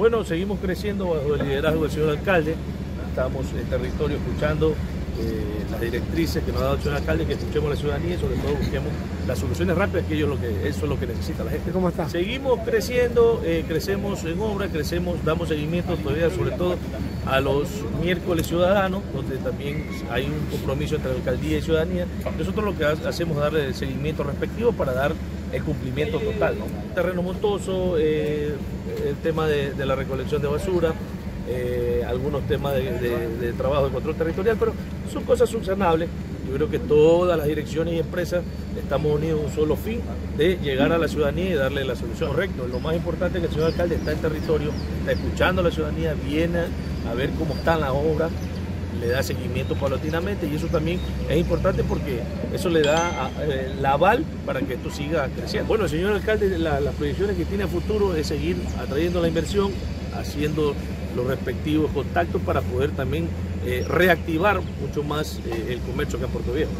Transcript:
Bueno, seguimos creciendo bajo el liderazgo del señor alcalde. Estamos en territorio escuchando eh, las directrices que nos ha dado el señor alcalde, que escuchemos a la ciudadanía y sobre todo busquemos las soluciones rápidas, que, ellos lo que eso es lo que necesita la gente. ¿Cómo está? Seguimos creciendo, eh, crecemos en obra, crecemos, damos seguimiento todavía sobre todo a los miércoles ciudadanos, donde también hay un compromiso entre alcaldía y ciudadanía. Nosotros lo que hacemos es darle el seguimiento respectivo para dar el cumplimiento total. Terreno montoso, eh, tema de, la recolección de basura, eh, algunos temas de, trabajo de control territorial, pero son cosas subsanables. Yo creo que todas las direcciones y empresas estamos unidos en un solo fin de llegar a la ciudadanía y darle la solución. Correcto, lo más importante es que el señor alcalde está en territorio, está escuchando a la ciudadanía, viene a ver cómo están las obras, le da seguimiento paulatinamente y eso también es importante porque eso le da eh, la aval para que esto siga creciendo. Bueno, señor alcalde, las proyecciones que tiene a futuro es seguir atrayendo la inversión, haciendo los respectivos contactos para poder también eh, reactivar mucho más eh, el comercio acá en Puerto Viejo.